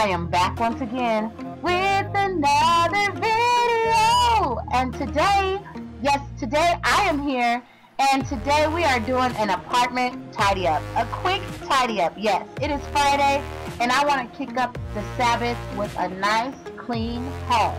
I am back once again with another video. And today, yes, today I am here, and today we are doing an apartment tidy up. A quick tidy up. Yes, it is Friday, and I want to kick up the Sabbath with a nice, clean home.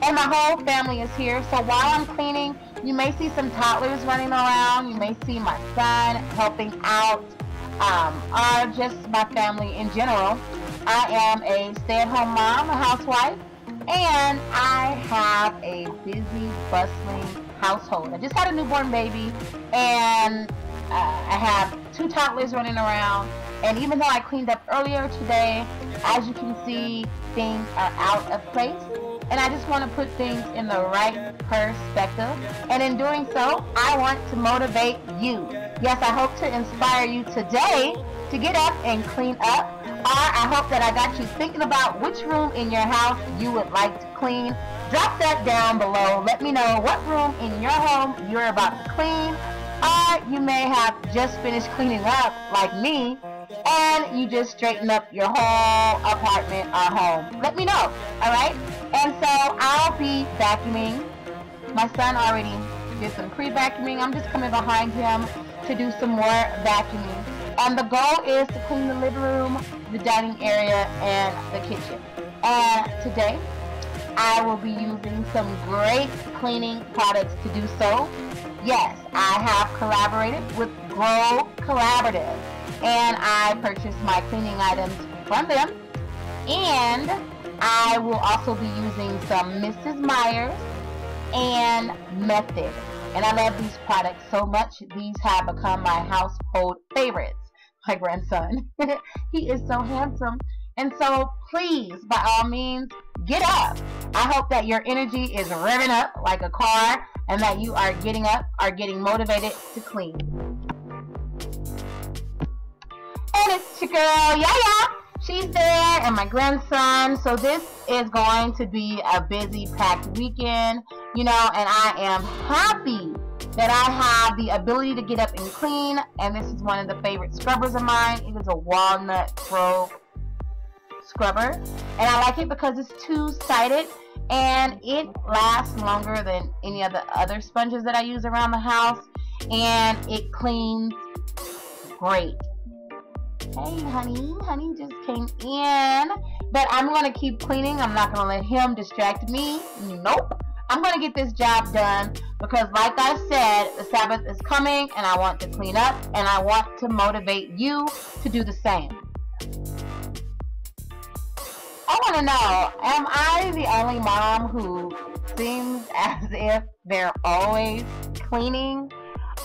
And my whole family is here, so while I'm cleaning, you may see some toddlers running around. You may see my son helping out um, or just my family in general. I am a stay-at-home mom, a housewife, and I have a busy, bustling household. I just had a newborn baby, and uh, I have two toddlers running around. And even though I cleaned up earlier today, as you can see, things are out of place. And I just want to put things in the right perspective. And in doing so, I want to motivate you. Yes, I hope to inspire you today to get up and clean up. Or I hope that I got you thinking about which room in your house you would like to clean. Drop that down below. Let me know what room in your home you're about to clean. Or you may have just finished cleaning up like me and you just straighten up your whole apartment or home. Let me know, alright? And so I'll be vacuuming. My son already did some pre-vacuuming. I'm just coming behind him to do some more vacuuming. And the goal is to clean the living room, the dining area, and the kitchen. And today, I will be using some great cleaning products to do so. Yes, I have collaborated with Grove Collaborative, and I purchased my cleaning items from them. And I will also be using some Mrs. Meyers and Method. And I love these products so much. These have become my household favorites. My grandson. he is so handsome. And so please, by all means, get up. I hope that your energy is revving up like a car and that you are getting up, are getting motivated to clean. And it's your girl, Yaya. She's there and my grandson. So this is going to be a busy, packed weekend, you know, and I am happy that I have the ability to get up and clean. And this is one of the favorite scrubbers of mine. It is a walnut pro scrubber. And I like it because it's two-sided and it lasts longer than any of the other sponges that I use around the house. And it cleans great. Hey, honey. Honey just came in. But I'm going to keep cleaning. I'm not going to let him distract me. Nope. I'm going to get this job done because like I said, the Sabbath is coming and I want to clean up and I want to motivate you to do the same. I want to know, am I the only mom who seems as if they're always cleaning?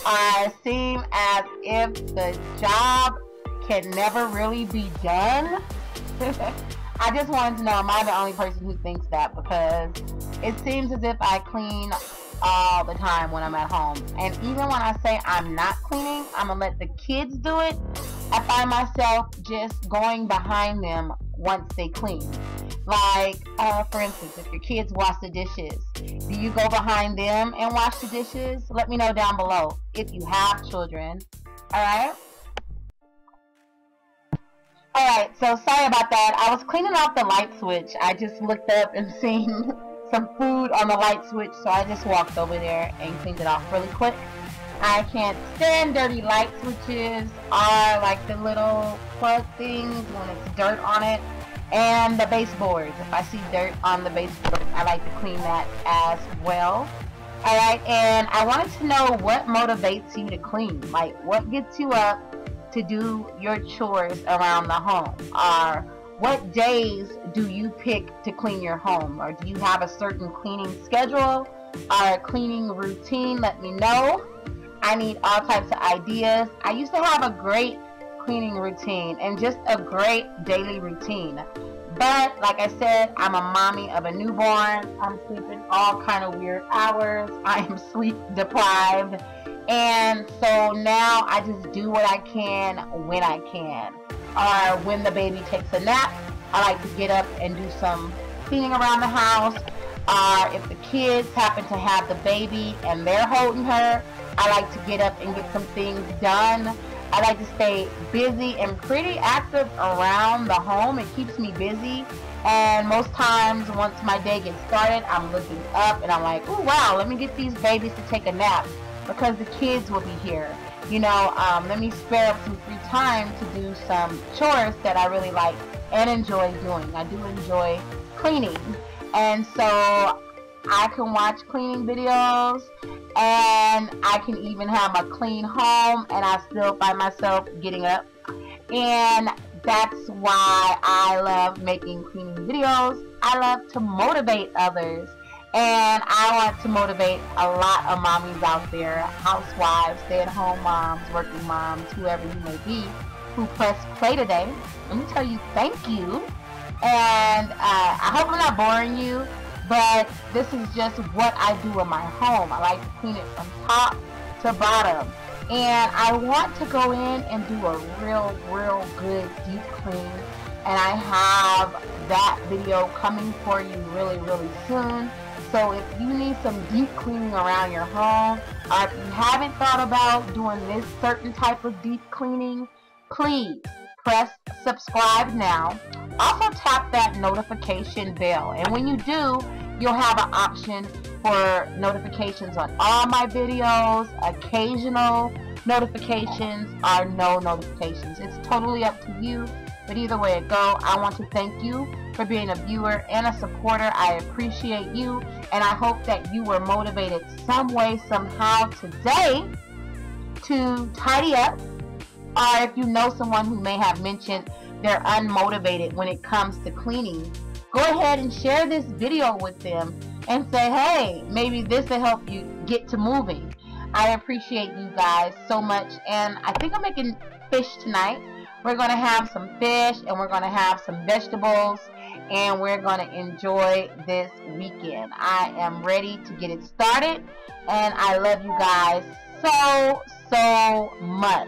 I seem as if the job can never really be done. I just wanted to know, am I the only person who thinks that? Because it seems as if I clean all the time when I'm at home. And even when I say I'm not cleaning, I'm to let the kids do it. I find myself just going behind them once they clean. Like, uh, for instance, if your kids wash the dishes, do you go behind them and wash the dishes? Let me know down below if you have children. Alright? Alright, so sorry about that. I was cleaning off the light switch. I just looked up and seen some food on the light switch, so I just walked over there and cleaned it off really quick. I can't stand dirty light switches or like the little plug things when it's dirt on it. And the baseboards. If I see dirt on the baseboard, I like to clean that as well. Alright, and I wanted to know what motivates you to clean. Like, what gets you up to do your chores around the home? Or what days do you pick to clean your home? Or do you have a certain cleaning schedule or cleaning routine? Let me know. I need all types of ideas. I used to have a great cleaning routine and just a great daily routine. But like I said, I'm a mommy of a newborn. I'm sleeping all kind of weird hours. I am sleep deprived. And so now I just do what I can when I can. Or when the baby takes a nap, I like to get up and do some cleaning around the house. Or if the kids happen to have the baby and they're holding her, I like to get up and get some things done I like to stay busy and pretty active around the home. It keeps me busy. And most times, once my day gets started, I'm looking up and I'm like, oh wow, let me get these babies to take a nap because the kids will be here. You know, um, let me spare up some free time to do some chores that I really like and enjoy doing. I do enjoy cleaning. And so I can watch cleaning videos and I can even have a clean home and I still find myself getting up. And that's why I love making cleaning videos. I love to motivate others. And I want to motivate a lot of mommies out there, housewives, stay-at-home moms, working moms, whoever you may be, who press play today. Let me tell you thank you. And uh, I hope I'm not boring you, but this is just what I do in my home. I like to clean it from top to bottom. And I want to go in and do a real, real good deep clean. And I have that video coming for you really, really soon. So if you need some deep cleaning around your home, or if you haven't thought about doing this certain type of deep cleaning, please press subscribe now. Also tap that notification bell. And when you do, you'll have an option for notifications on all my videos, occasional notifications, or no notifications. It's totally up to you. But either way it go, I want to thank you for being a viewer and a supporter. I appreciate you, and I hope that you were motivated some way, somehow today to tidy up or if you know someone who may have mentioned they're unmotivated when it comes to cleaning, go ahead and share this video with them and say, hey, maybe this will help you get to moving. I appreciate you guys so much. And I think I'm making fish tonight. We're going to have some fish and we're going to have some vegetables and we're going to enjoy this weekend. I am ready to get it started and I love you guys so, so much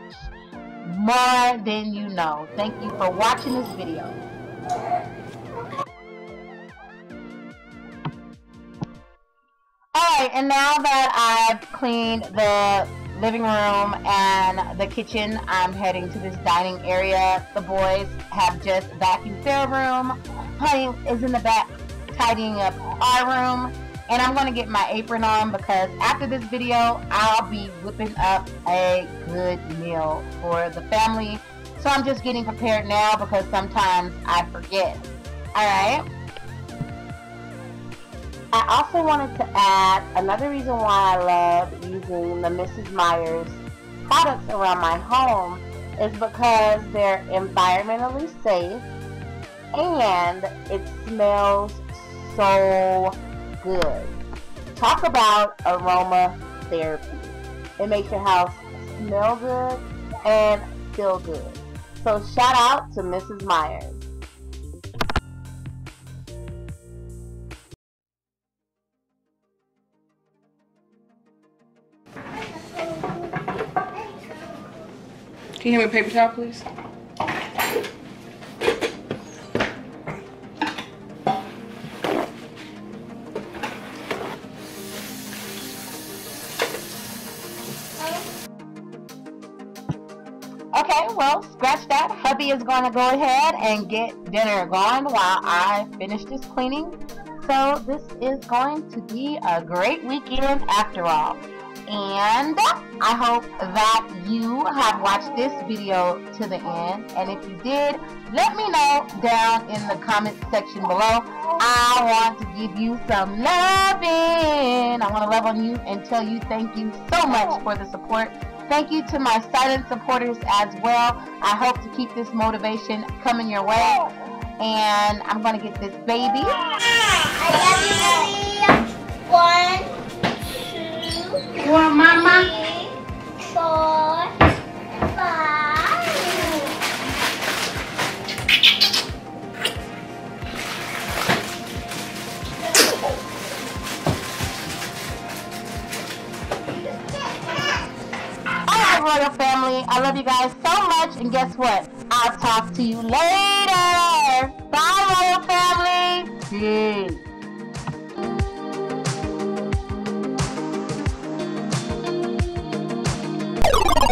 more than you know. Thank you for watching this video. Alright, and now that I've cleaned the living room and the kitchen, I'm heading to this dining area. The boys have just vacuumed their room. Honey is in the back tidying up our room. And I'm going to get my apron on because after this video, I'll be whipping up a good meal for the family. So I'm just getting prepared now because sometimes I forget. Alright? I also wanted to add another reason why I love using the Mrs. Meyers products around my home is because they're environmentally safe and it smells so good. Talk about aroma therapy. It makes your house smell good and feel good. So shout out to Mrs. Meyers. Can you hand me a paper towel, please? Okay, well, scratch that. Hubby is going to go ahead and get dinner going while I finish this cleaning. So this is going to be a great weekend after all. And I hope that you have watched this video to the end. And if you did, let me know down in the comment section below. I want to give you some loving. I want to love on you and tell you thank you so much for the support Thank you to my silent supporters as well. I hope to keep this motivation coming your way. And I'm going to get this baby. I love you, One, on, Mama. three, four, Royal Family. I love you guys so much. And guess what? I'll talk to you later. Bye, Royal Family. Peace.